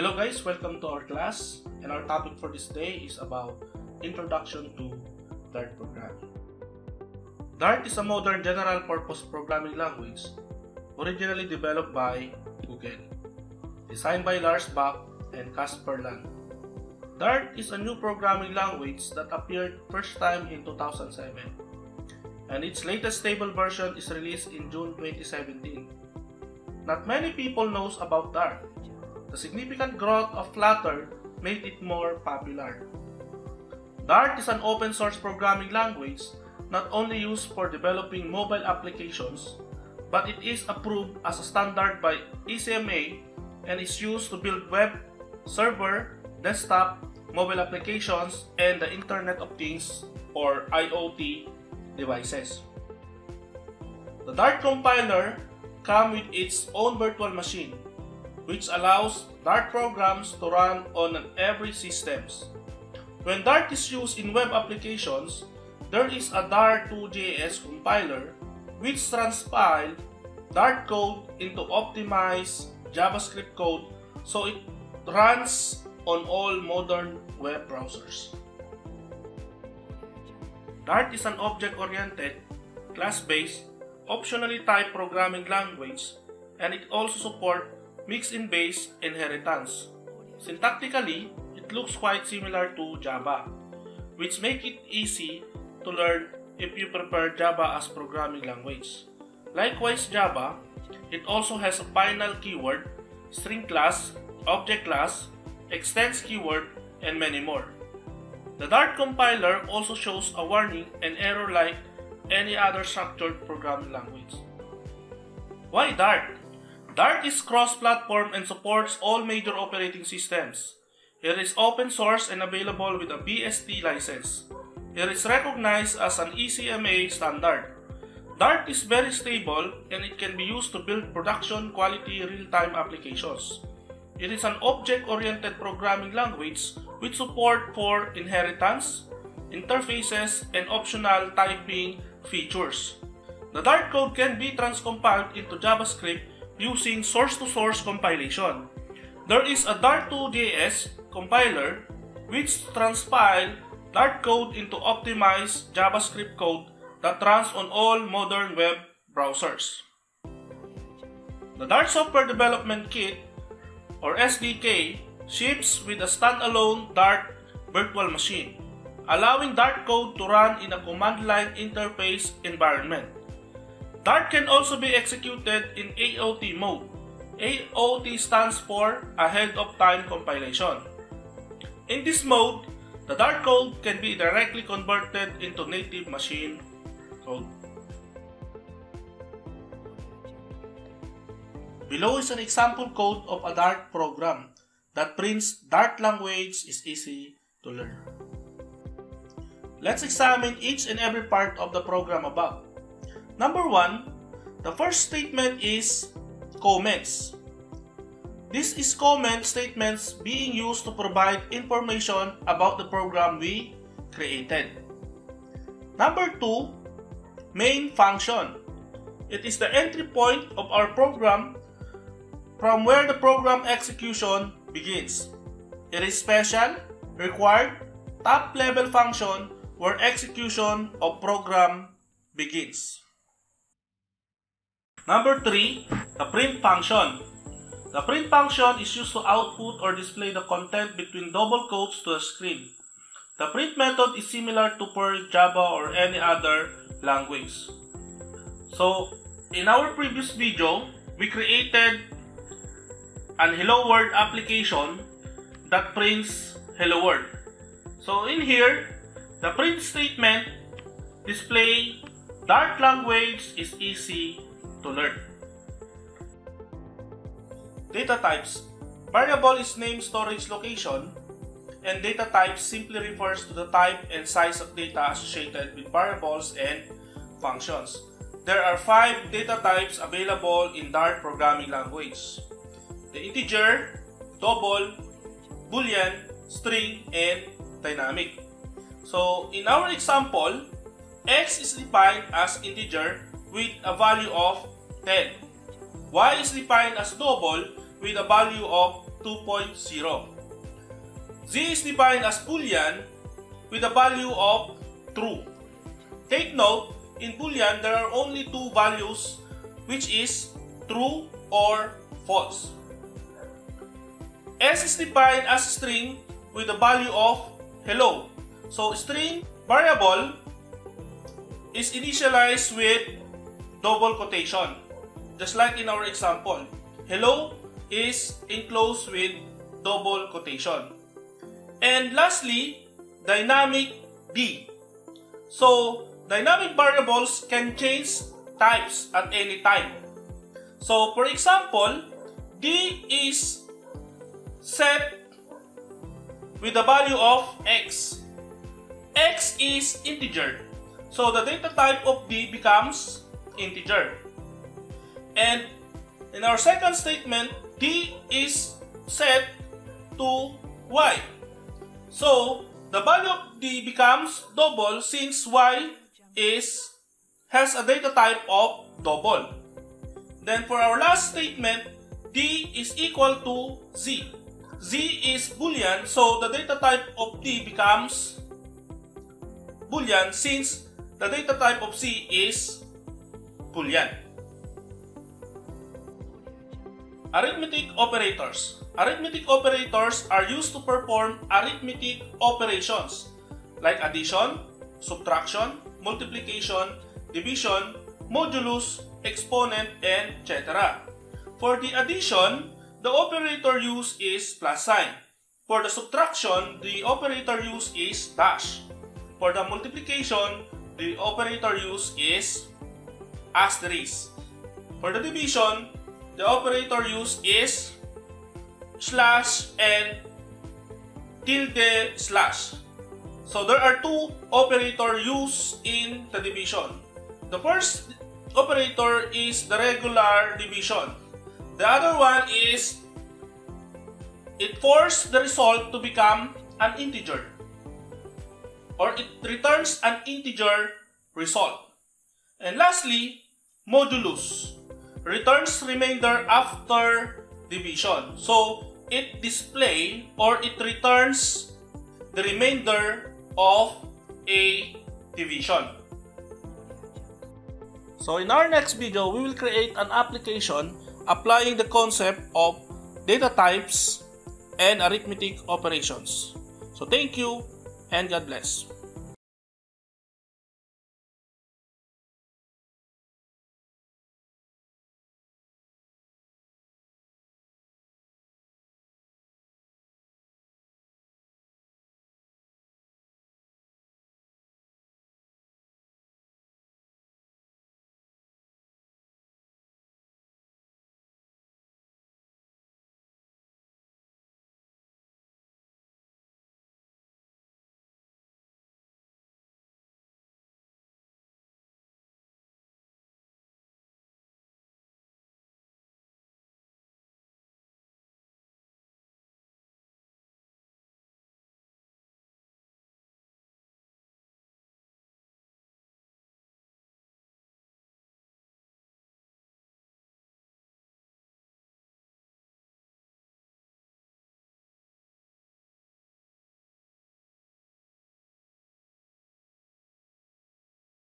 Hello guys, welcome to our class and our topic for this day is about Introduction to Dart Programming. Dart is a modern general purpose programming language originally developed by Google, designed by Lars Bak and Kasper Lund. Dart is a new programming language that appeared first time in 2007 and its latest stable version is released in June 2017. Not many people knows about Dart the significant growth of Flutter made it more popular. Dart is an open source programming language not only used for developing mobile applications, but it is approved as a standard by ECMA and is used to build web, server, desktop, mobile applications, and the Internet of Things or IoT devices. The Dart compiler comes with its own virtual machine which allows Dart programs to run on every systems. When Dart is used in web applications, there is a Dart2JS compiler which transpiles Dart code into optimized JavaScript code so it runs on all modern web browsers. Dart is an object-oriented, class-based, optionally typed programming language and it also supports mix-in-base inheritance. Syntactically, it looks quite similar to Java, which make it easy to learn if you prefer Java as programming language. Likewise Java, it also has a final keyword, string class, object class, extends keyword, and many more. The Dart compiler also shows a warning and error like any other structured programming language. Why Dart? Dart is cross-platform and supports all major operating systems. It is open source and available with a BSD license. It is recognized as an ECMA standard. Dart is very stable and it can be used to build production quality real-time applications. It is an object-oriented programming language with support for inheritance, interfaces, and optional typing features. The Dart code can be transcompiled into JavaScript using source-to-source -source compilation. There is a Dart2JS compiler which transpiles Dart code into optimized JavaScript code that runs on all modern web browsers. The Dart Software Development Kit or SDK ships with a standalone Dart virtual machine, allowing Dart code to run in a command line interface environment. Dart can also be executed in AOT mode. AOT stands for Ahead of Time Compilation. In this mode, the Dart code can be directly converted into native machine code. Below is an example code of a Dart program that prints Dart language is easy to learn. Let's examine each and every part of the program above. Number one, the first statement is comments. This is comment statements being used to provide information about the program we created. Number two, main function. It is the entry point of our program from where the program execution begins. It is special, required, top level function where execution of program begins. Number 3, the print function. The print function is used to output or display the content between double quotes to a screen. The print method is similar to Perl, Java, or any other language. So, in our previous video, we created an Hello World application that prints Hello World. So, in here, the print statement display Dart language is easy to learn. Data types. Variable is name storage location and data type simply refers to the type and size of data associated with variables and functions. There are five data types available in Dart programming language. The integer, double, boolean, string, and dynamic. So in our example, x is defined as integer with a value of 10. Y is defined as double with a value of 2.0. Z is defined as Boolean with a value of true. Take note, in Boolean there are only two values which is true or false. S is defined as string with a value of hello. So string variable is initialized with double quotation. Just like in our example, hello is enclosed with double quotation. And lastly, dynamic D. So, dynamic variables can change types at any time. So, for example, D is set with the value of x. x is integer. So, the data type of D becomes integer. And in our second statement, D is set to Y. So, the value of D becomes double since Y is has a data type of double. Then for our last statement, D is equal to Z. Z is Boolean, so the data type of D becomes Boolean since the data type of C is Boolean. Arithmetic operators. Arithmetic operators are used to perform arithmetic operations like addition, subtraction, multiplication, division, modulus, exponent, and etc. For the addition, the operator used is plus sign. For the subtraction, the operator used is dash. For the multiplication, the operator used is asterisk. For the division, the operator used is slash and tilde slash. So there are two operator used in the division. The first operator is the regular division. The other one is it forces the result to become an integer or it returns an integer result. And lastly, modulus returns remainder after division. So, it display or it returns the remainder of a division. So in our next video, we will create an application applying the concept of data types and arithmetic operations. So thank you and God bless.